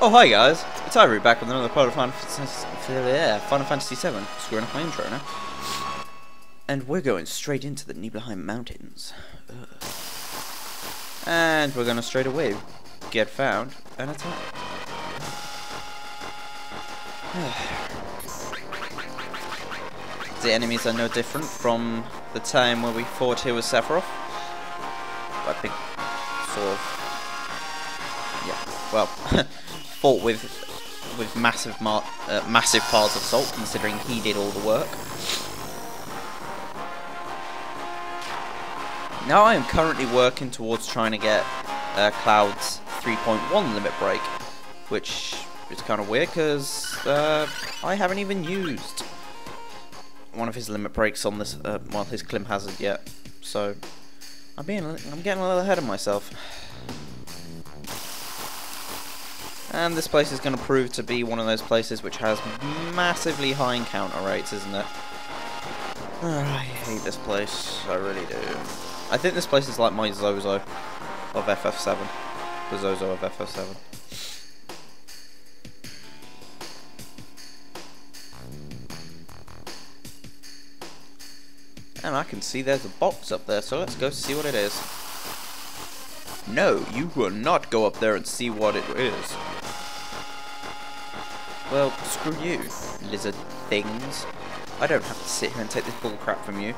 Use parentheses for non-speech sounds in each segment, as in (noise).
Oh hi guys, it's Ivory back with another part of Final Fantasy, yeah, Final Fantasy VII. Screwing up my intro now. And we're going straight into the Nibelheim Mountains. Ugh. And we're gonna straight away get found and attack. (sighs) the enemies are no different from the time where we fought here with Sephiroth. I think, sort of. Yeah, well, (laughs) fought with with massive uh, massive piles of salt, considering he did all the work. Now I am currently working towards trying to get uh, Cloud's 3.1 limit break, which is kind of weird because uh, I haven't even used one of his limit breaks on this, uh, well, his Climhazzard yet. So I'm being, I'm getting a little ahead of myself. And this place is going to prove to be one of those places which has massively high encounter rates, isn't it? Oh, (sighs) I hate this place. I really do. I think this place is like my Zozo of FF7. The Zozo of FF7. And I can see there's a box up there, so let's go see what it is. No, you will not go up there and see what it is. Well, screw you, lizard things. I don't have to sit here and take this bullcrap from you.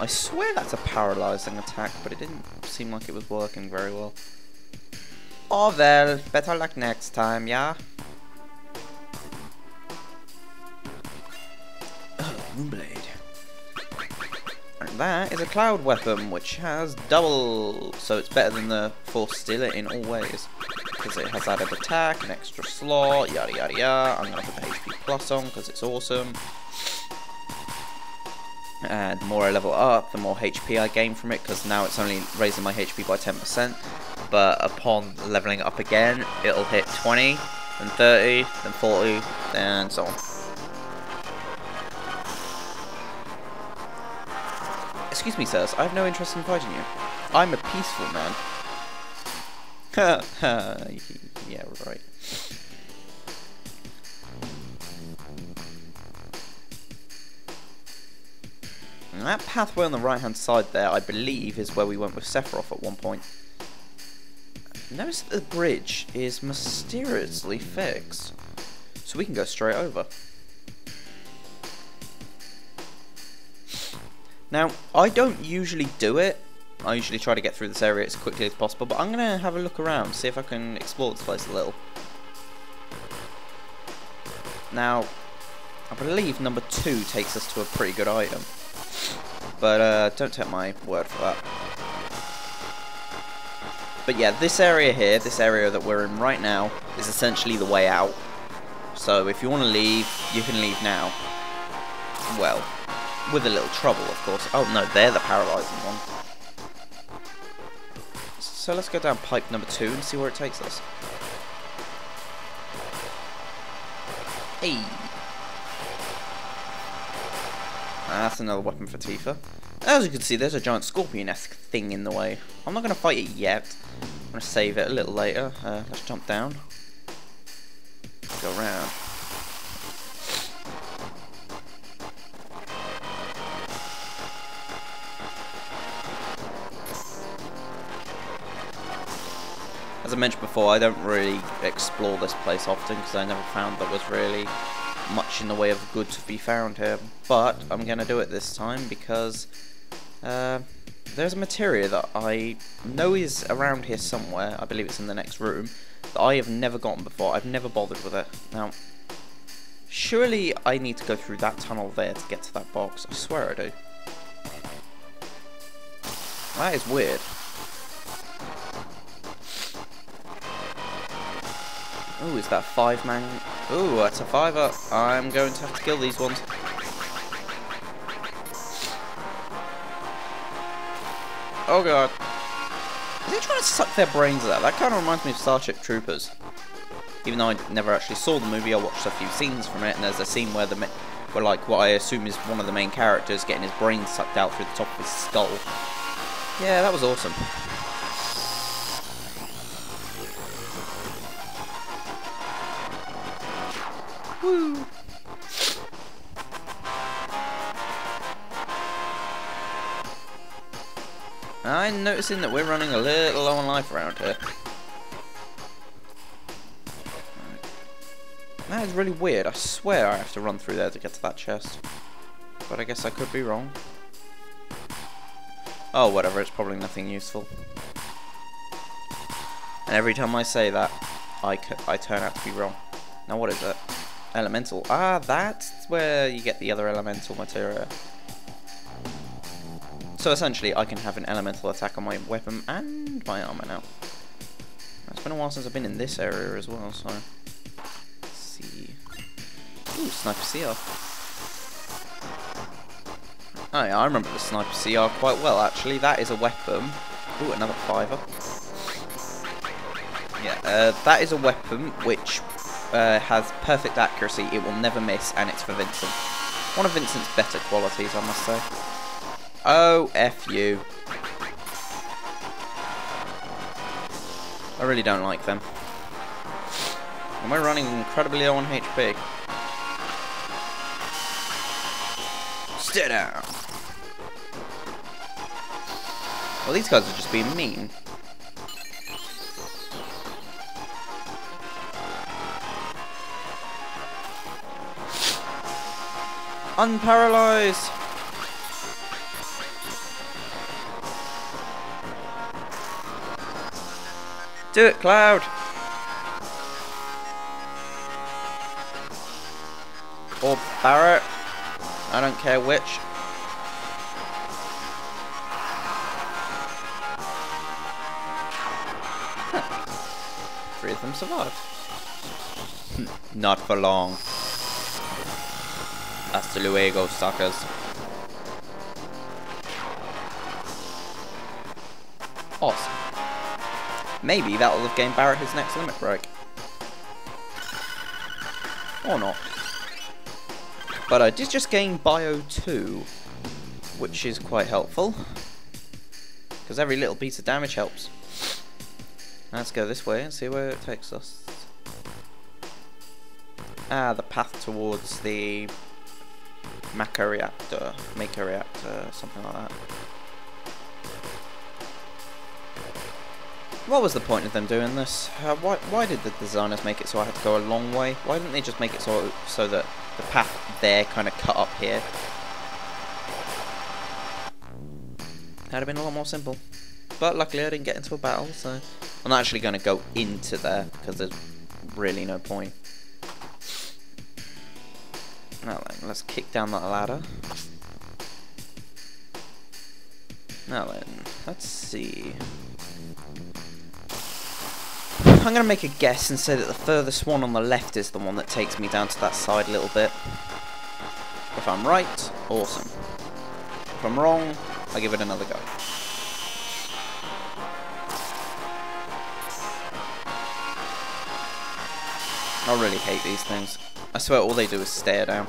I swear that's a paralysing attack, but it didn't seem like it was working very well. Oh well, better luck next time, yeah? That is a cloud weapon, which has double, so it's better than the Force Stealer in all ways. Because it has added attack, an extra slot, yada yada yada. I'm going to put the HP plus on because it's awesome. And the more I level up, the more HP I gain from it, because now it's only raising my HP by 10%. But upon leveling up again, it'll hit 20, then 30, then 40, and so on. Excuse me, sirs, I have no interest in fighting you. I'm a peaceful man. (laughs) yeah, right. And that pathway on the right hand side there, I believe, is where we went with Sephiroth at one point. Notice that the bridge is mysteriously fixed. So we can go straight over. Now, I don't usually do it. I usually try to get through this area as quickly as possible, but I'm going to have a look around, see if I can explore this place a little. Now, I believe number two takes us to a pretty good item. But uh, don't take my word for that. But yeah, this area here, this area that we're in right now, is essentially the way out. So if you want to leave, you can leave now. Well, with a little trouble, of course. Oh, no, they're the paralysing one. So let's go down pipe number two and see where it takes us. Hey! That's another weapon for Tifa. As you can see, there's a giant scorpion-esque thing in the way. I'm not going to fight it yet. I'm going to save it a little later. Uh, let's jump down. Go around. As I mentioned before, I don't really explore this place often because I never found that was really much in the way of good to be found here. But I'm going to do it this time because uh, there's a materia that I know is around here somewhere. I believe it's in the next room. That I have never gotten before. I've never bothered with it. Now, surely I need to go through that tunnel there to get to that box. I swear I do. That is weird. Oh, is that five man? Oh, that's a fiver. I'm going to have to kill these ones. Oh god. Is he trying to suck their brains out? That kind of reminds me of Starship Troopers. Even though I never actually saw the movie, I watched a few scenes from it, and there's a scene where the where like what I assume is one of the main characters getting his brain sucked out through the top of his skull. Yeah, that was awesome. Woo! I'm noticing that we're running a little low on life around here. That is really weird. I swear I have to run through there to get to that chest. But I guess I could be wrong. Oh, whatever. It's probably nothing useful. And every time I say that, I, I turn out to be wrong. Now what is it? Elemental. Ah, that's where you get the other elemental materia. So essentially, I can have an elemental attack on my weapon and my armor now. It's been a while since I've been in this area as well, so... Let's see... Ooh, Sniper CR. Oh yeah, I remember the Sniper CR quite well, actually. That is a weapon. Ooh, another fiver. Yeah, uh, that is a weapon which uh, has perfect accuracy, it will never miss, and it's for Vincent. One of Vincent's better qualities, I must say. Oh, F you. I really don't like them. And we're running incredibly low on HP. Stay down. Well, these guys are just being mean. Unparalyzed! Do it, Cloud! Or Barret. I don't care which. (laughs) Three of them survived. (laughs) Not for long. Hasta luego, suckers. Awesome. Maybe that'll have gained Barret his next limit break. Or not. But I did just gain Bio 2, which is quite helpful. Because every little piece of damage helps. Let's go this way and see where it takes us. Ah, the path towards the Maka reactor, Maker reactor, something like that. What was the point of them doing this? Uh, why, why did the designers make it so I had to go a long way? Why didn't they just make it so, so that the path there kind of cut up here? That'd have been a lot more simple. But luckily I didn't get into a battle, so... I'm not actually going to go into there, because there's really no point. Then, let's kick down that ladder. Now then, let's see. I'm going to make a guess and say that the furthest one on the left is the one that takes me down to that side a little bit. If I'm right, awesome. If I'm wrong, I give it another go. I really hate these things. I swear all they do is stare down.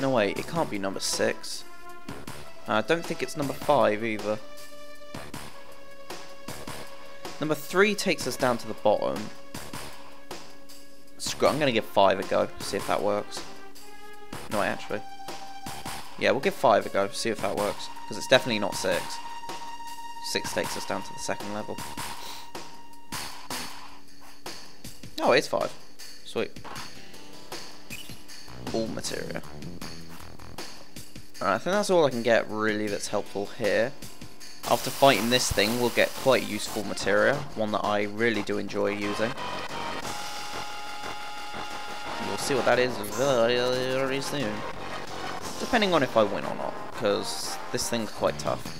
No way, it can't be number 6. Uh, I don't think it's number 5 either. Number 3 takes us down to the bottom. Screw I'm going to give 5 a go, see if that works. No, actually. Yeah, we'll give 5 a go, see if that works. Because it's definitely not 6. 6 takes us down to the second level. Oh, it's 5. Sweet. All materia. Right, I think that's all I can get really that's helpful here. After fighting this thing, we'll get quite useful material, one that I really do enjoy using. We'll see what that is very, soon. Depending on if I win or not, because this thing's quite tough.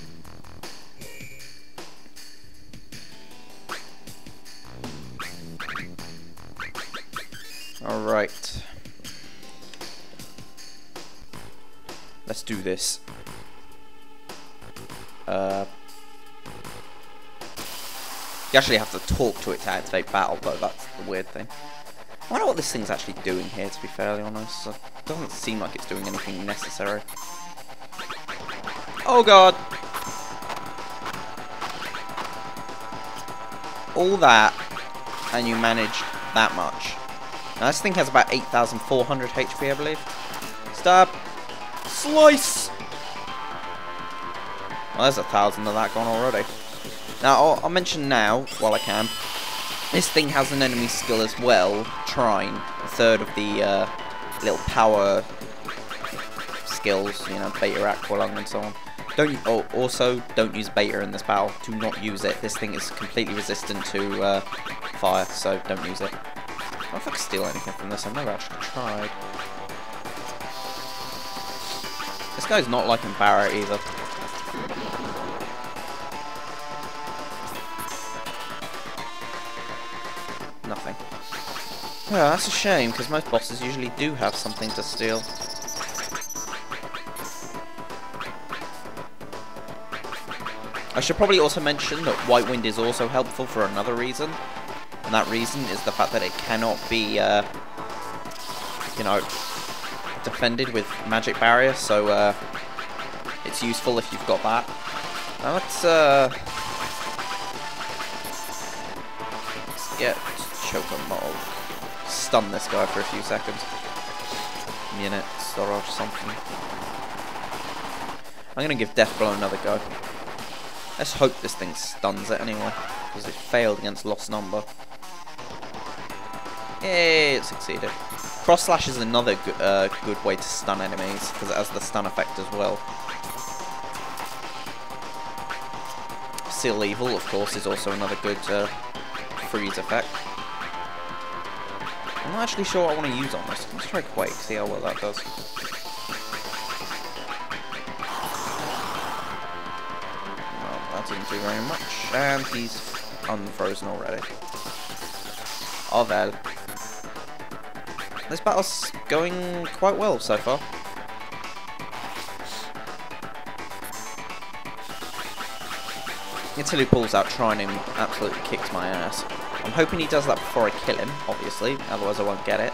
Alright. Let's do this. Uh, you actually have to talk to it to activate battle, though. That's the weird thing. I wonder what this thing's actually doing here, to be fairly honest. It doesn't seem like it's doing anything necessary. Oh god! All that, and you manage that much. Now this thing has about 8,400 HP, I believe. Stab! Slice! Well, there's a thousand of that gone already. Now, I'll, I'll, mention now, while I can, this thing has an enemy skill as well, Trine, a third of the uh, little power skills, you know, Beta, Aqua Lung, and so on. Don't oh, also don't use Beta in this battle. Do not use it. This thing is completely resistant to uh, fire, so don't use it. I don't know if I can steal anything from this. I've never actually tried. Guy's not liking Barret either. Nothing. Well, that's a shame, because most bosses usually do have something to steal. I should probably also mention that White Wind is also helpful for another reason. And that reason is the fact that it cannot be, uh, you know, defended with magic barrier, so uh, it's useful if you've got that. Now let's, uh, let's get. Stun this guy for a few seconds. Minutes or something. I'm gonna give Deathblow another go. Let's hope this thing stuns it anyway, because it failed against Lost Number. Yay, it succeeded. Cross Slash is another uh, good way to stun enemies, because it has the stun effect as well. Seal Evil, of course, is also another good uh, freeze effect. I'm not actually sure what I want to use on this. Let's try Quake, see how well that does. Well, that didn't do very much. And he's unfrozen already. Oh well. This battle's going quite well so far. Until he pulls out Trine and absolutely kicks my ass. I'm hoping he does that before I kill him, obviously, otherwise I won't get it.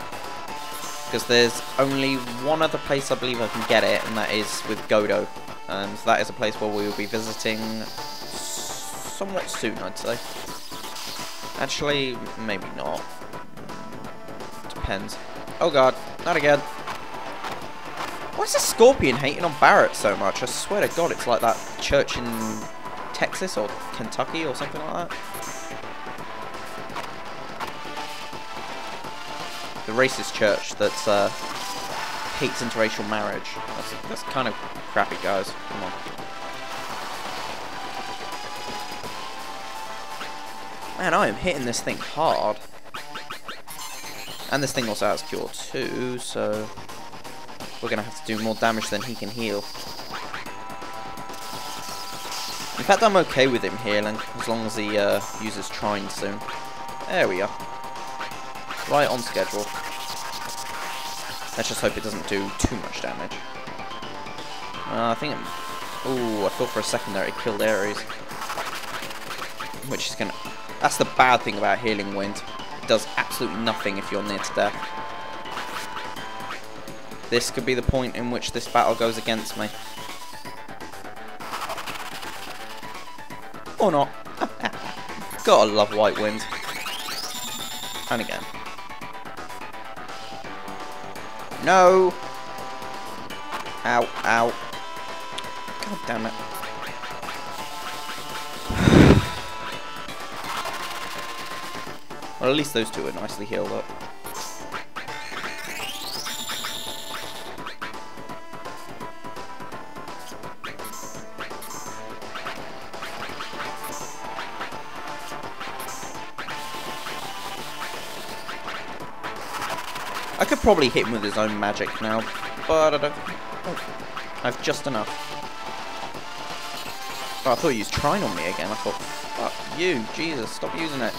Because there's only one other place I believe I can get it, and that is with Godo. Um, and that is a place where we will be visiting somewhat soon, I'd say. Actually, maybe not. Depends. Oh god, not again. Why is this Scorpion hating on Barret so much? I swear to god, it's like that church in Texas or Kentucky or something like that. The racist church that uh, hates interracial marriage. That's, that's kind of crappy, guys. Come on. Man, I am hitting this thing hard. And this thing also has Cure too, so we're going to have to do more damage than he can heal. In fact, I'm okay with him healing, as long as he uh, uses Trine soon. There we are. Right on schedule. Let's just hope it doesn't do too much damage. Uh, I think it... Ooh, I thought for a second there it killed Ares. Which is going to that's the bad thing about Healing Wind. Does absolutely nothing if you're near to death. This could be the point in which this battle goes against me. Or not. (laughs) Gotta love White Wind. And again. No! Ow, ow. God damn it. At least those two are nicely healed up. I could probably hit him with his own magic now, but I don't... I have just enough. Oh, I thought he was trying on me again. I thought, fuck you, Jesus, stop using it.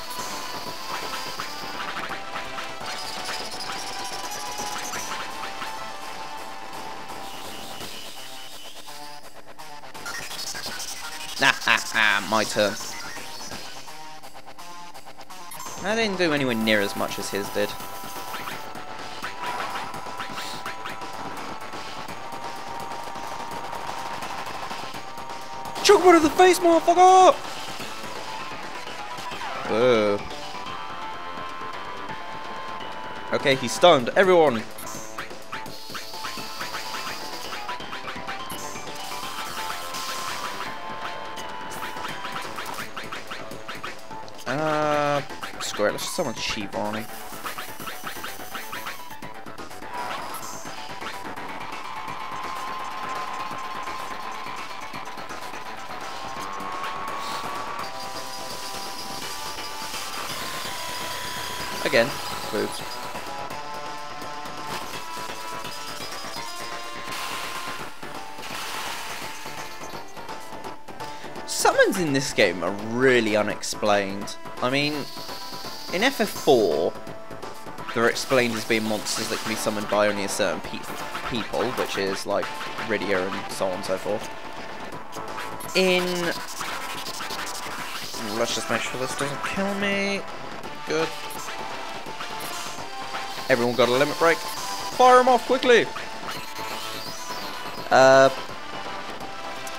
My turn. I didn't do anywhere near as much as his did. Choke one to the face, motherfucker! Whoa. Okay, he's stunned. Everyone! Screw it. Let's Sheep on him. Again, boobs. Summons in this game are really unexplained. I mean, in FF4, they're explained as being monsters that can be summoned by only a certain pe people, which is like Rydia and so on and so forth. In... Let's just make sure this doesn't kill me. Good. Everyone got a limit break. Fire them off quickly! Uh,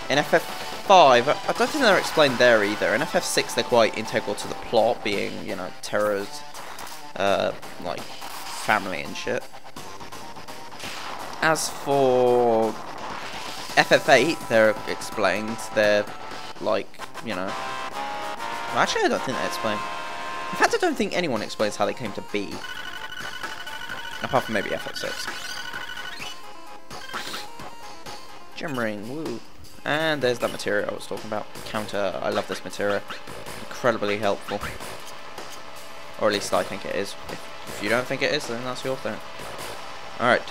in FF5, I don't think they're explained there either. In FF6, they're quite integral to the plot, being, you know, Terra's, uh, like, family and shit. As for FF8, they're explained. They're, like, you know... Well, actually, I don't think they're explained. In fact, I don't think anyone explains how they came to be. Apart from maybe FF6. Jem Ring, woo. And there's that material I was talking about. Counter, I love this material. Incredibly helpful. Or at least I think it is. If, you don't think it is, then that's your thing. Alright.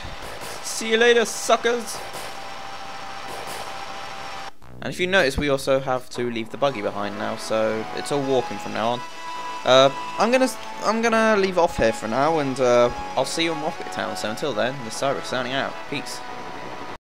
See you later, suckers! And if you notice, we also have to leave the buggy behind now, so it's all walking from now on. Uh, I'm gonna I'm gonna leave off here for now, and uh, I'll see you in Rocket Town. So until then, the Cyrus signing out. Peace.